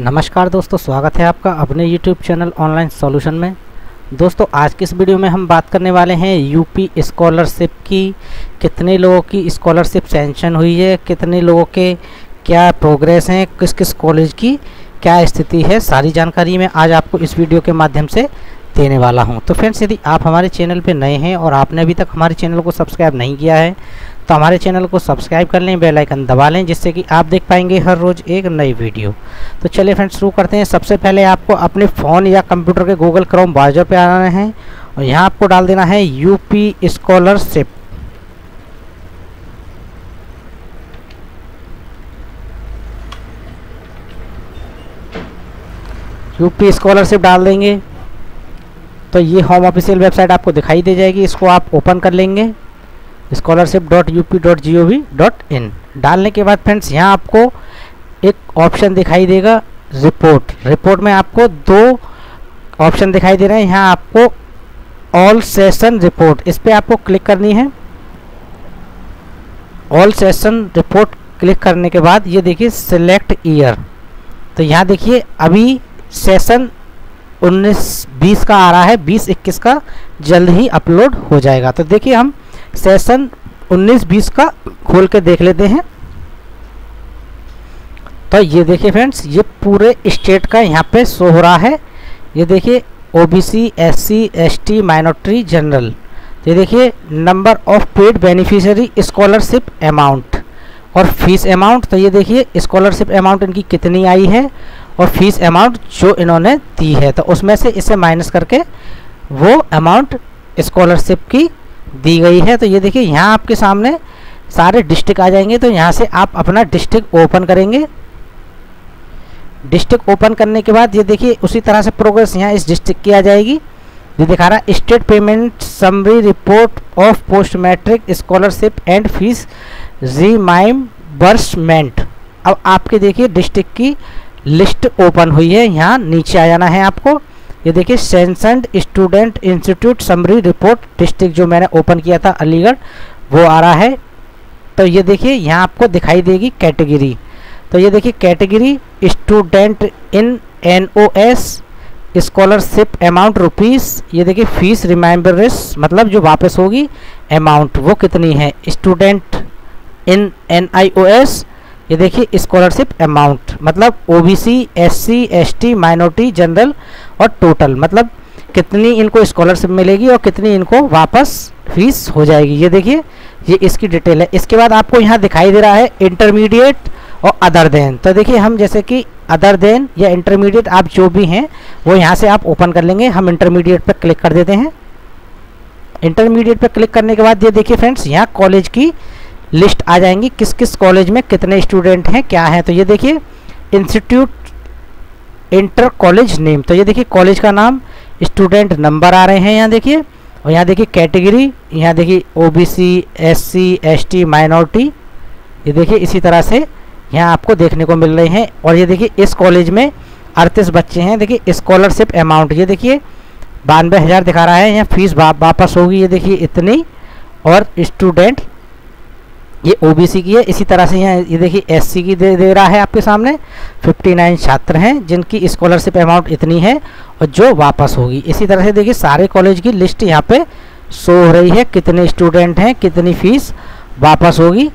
नमस्कार दोस्तों, स्वागत है आपका अपने YouTube चैनल ऑनलाइन सॉल्यूशन में। दोस्तों, आज की इस वीडियो में हम बात करने वाले हैं यूपी स्कॉलरशिप की, कितने लोगों की स्कॉलरशिप सेंशन हुई है, कितने लोगों के क्या प्रोग्रेस हैं किस किस कॉलेज की क्या स्थिति है, सारी जानकारी मैं आज आपको इस वीडियो के माध्यम से देने वाला हूँ। तो फ्रेंड्स यदि आप हमारे चैनल पर नए हैं और आपने अभी तक हमारे चैनल को सब्सक्राइब नहीं किया है तो हमारे चैनल को सब्सक्राइब कर लें बेल आइकन दबा लें, जिससे कि आप देख पाएँगे हर रोज़ एक नई वीडियो तो चलिए फ्रेंड्स शुरू करते हैं। सबसे पहले आपको अपने फ़ोन या कंप्यूटर के गूगल क्रोम ब्राउज़र पर आना है और यहाँ आपको डाल देना है यूपी स्कॉलरशिप यूपी स्कॉलरशिप डाल देंगे। तो ये होम ऑफिशियल वेबसाइट आपको दिखाई दे जाएगी। इसको आप ओपन कर लेंगे। Scholarship dot U P dot G O V dot I डालने के बाद फ्रेंड्स यहाँ आपको एक ऑप्शन दिखाई देगा रिपोर्ट रिपोर्ट में आपको दो ऑप्शन दिखाई दे रहे हैं। यहाँ आपको ऑल सेशन रिपोर्ट इस पर आपको क्लिक करनी है। ऑल सेशन रिपोर्ट क्लिक करने के बाद ये देखिए सिलेक्ट ईयर तो यहाँ देखिए, अभी सेशन 19-20 का आ रहा है 20-21 का जल्द ही अपलोड हो जाएगा। तो देखिए हम सेशन 19-20 का खोल के देख लेते हैं। तो ये देखिए फ्रेंड्स, ये पूरे स्टेट का यहाँ पे शो हो रहा है। ये देखिए OBC SC ST minority general ये देखिए number of paid beneficiary scholarship amount और फ़ीस अमाउंट तो ये देखिए स्कॉलरशिप अमाउंट इनकी कितनी आई है? और फ़ीस अमाउंट जो इन्होंने दी है तो उसमें से इसे माइनस करके वो अमाउंट स्कॉलरशिप की दी गई है। तो ये देखिए, यहाँ आपके सामने सारे डिस्ट्रिक्ट आ जाएँगे तो यहाँ से आप अपना डिस्ट्रिक्ट ओपन करेंगे। डिस्ट्रिक्ट ओपन करने के बाद ये देखिए, उसी तरह से प्रोग्रेस यहाँ इस डिस्ट्रिक्ट की आ जाएगी। ये दिखा रहा है state payment summary report of post matric scholarship and fees reimbursement अब आपके देखिए डिस्ट्रिक्ट की लिस्ट ओपन हुई है, यहाँ नीचे आ जाना है आपको। ये देखिए sanctioned student institute summary report district जो मैंने ओपन किया था अलीगढ़, वो आ रहा है। तो ये देखिए, यहाँ आपको दिखाई देगी कैटेगरी तो ये देखिए category student in N O S scholarship amount rupees ये देखिए फ़ीस रिमाइंबरस मतलब जो वापस होगी अमाउंट वो कितनी है? Student in N I O S ये देखिए स्कॉलरशिप अमाउंट मतलब OBC SC ST minority general और टोटल मतलब कितनी इनको स्कॉलरशिप मिलेगी और कितनी इनको वापस फ़ीस हो जाएगी। ये देखिए, ये इसकी डिटेल है। इसके बाद आपको यहाँ दिखाई दे रहा है इंटरमीडिएट और अदर देन तो देखिए, हम जैसे कि अदर देन या इंटरमीडिएट आप जो भी हैं, वो यहाँ से आप ओपन कर लेंगे। हम इंटरमीडिएट पर क्लिक कर देते हैं। इंटरमीडिएट पर क्लिक करने के बाद ये देखिए फ्रेंड्स यहाँ कॉलेज की लिस्ट आ जाएँगी, किस किस कॉलेज में कितने स्टूडेंट हैं, क्या हैं। तो ये देखिए, इंस्टीट्यूट इंटर कॉलेज नेम। तो ये देखिए, कॉलेज का नाम, स्टूडेंट नंबर आ रहे हैं यहाँ देखिए, और यहाँ देखिए कैटेगरी, यहाँ देखिए ओबीसी एससी एसटी माइनॉरिटी ये देखिए, इसी तरह से यहाँ आपको देखने को मिल रहे हैं। और ये देखिए, इस कॉलेज में अड़तीस बच्चे हैं। देखिए, स्कॉलरशिप अमाउंट ये देखिए, बानवे हज़ार दिखा रहा है। यहाँ फ़ीस वापस होगी, ये देखिए, इतनी। और स्टूडेंट ये ओबीसी की है, इसी तरह से यहाँ ये देखिए एससी की दे दे रहा है आपके सामने। 59 छात्र हैं, जिनकी स्कॉलरशिप अमाउंट इतनी है और जो वापस होगी। इसी तरह से देखिए, सारे कॉलेज की लिस्ट यहाँ पे शो हो रही है, कितने स्टूडेंट हैं, कितनी फ़ीस वापस होगी।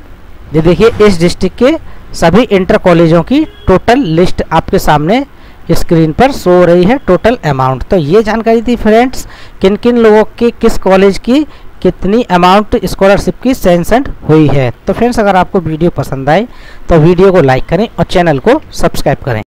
ये देखिए, इस डिस्ट्रिक्ट के सभी इंटर कॉलेजों की टोटल लिस्ट आपके सामने स्क्रीन पर शो हो रही है टोटल अमाउंट तो ये जानकारी थी फ्रेंड्स किन किन लोगों की, किस कॉलेज की कितनी अमाउंट स्कॉलरशिप की सेंशन हुई है। तो फ्रेंड्स अगर आपको वीडियो पसंद आए तो वीडियो को लाइक करें और चैनल को सब्सक्राइब करें।